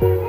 Bye.